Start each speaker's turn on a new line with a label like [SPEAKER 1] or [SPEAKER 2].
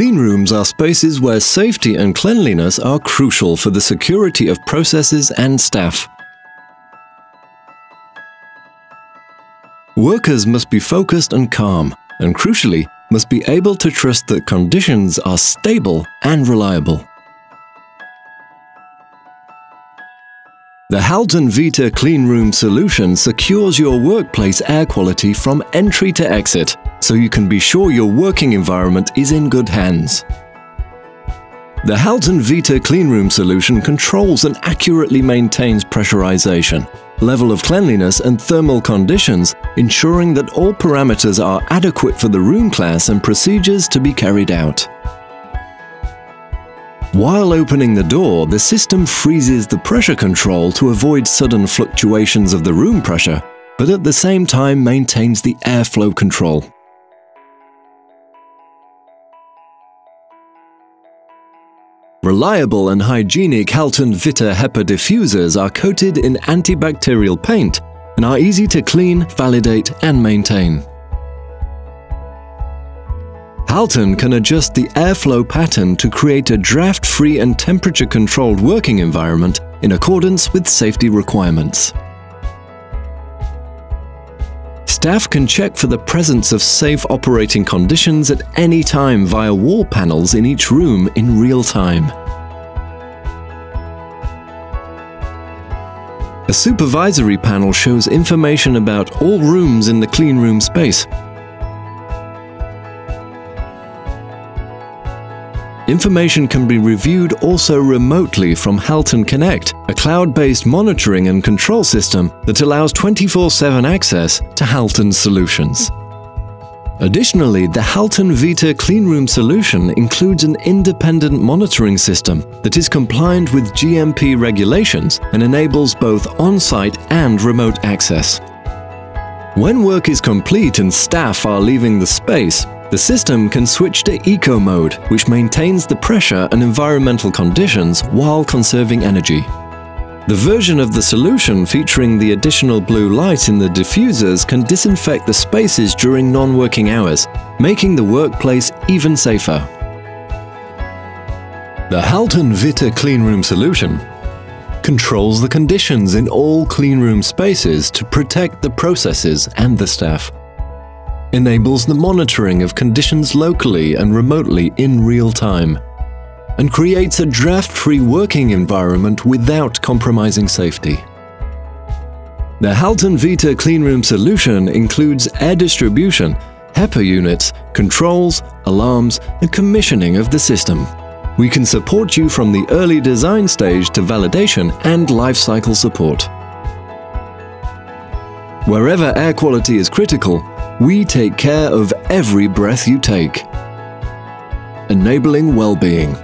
[SPEAKER 1] Clean rooms are spaces where safety and cleanliness are crucial for the security of processes and staff. Workers must be focused and calm, and crucially, must be able to trust that conditions are stable and reliable. The Halton Vita Clean Room solution secures your workplace air quality from entry to exit, so you can be sure your working environment is in good hands. The Halton Vita cleanroom solution controls and accurately maintains pressurization, level of cleanliness and thermal conditions, ensuring that all parameters are adequate for the room class and procedures to be carried out. While opening the door, the system freezes the pressure control to avoid sudden fluctuations of the room pressure, but at the same time maintains the airflow control. Reliable and hygienic Halton Vita HEPA diffusers are coated in antibacterial paint and are easy to clean, validate and maintain. Halton can adjust the airflow pattern to create a draft-free and temperature-controlled working environment in accordance with safety requirements. Staff can check for the presence of safe operating conditions at any time via wall panels in each room in real time. A supervisory panel shows information about all rooms in the clean room space Information can be reviewed also remotely from Halton Connect, a cloud-based monitoring and control system that allows 24-7 access to Halton solutions. Additionally, the Halton Vita Cleanroom solution includes an independent monitoring system that is compliant with GMP regulations and enables both on-site and remote access. When work is complete and staff are leaving the space, the system can switch to eco mode, which maintains the pressure and environmental conditions while conserving energy. The version of the solution featuring the additional blue light in the diffusers can disinfect the spaces during non-working hours, making the workplace even safer. The Halton Vita Cleanroom solution controls the conditions in all cleanroom spaces to protect the processes and the staff enables the monitoring of conditions locally and remotely in real time, and creates a draft-free working environment without compromising safety. The Halton Vita Cleanroom solution includes air distribution, HEPA units, controls, alarms, and commissioning of the system. We can support you from the early design stage to validation and lifecycle support. Wherever air quality is critical, we take care of every breath you take, enabling well-being.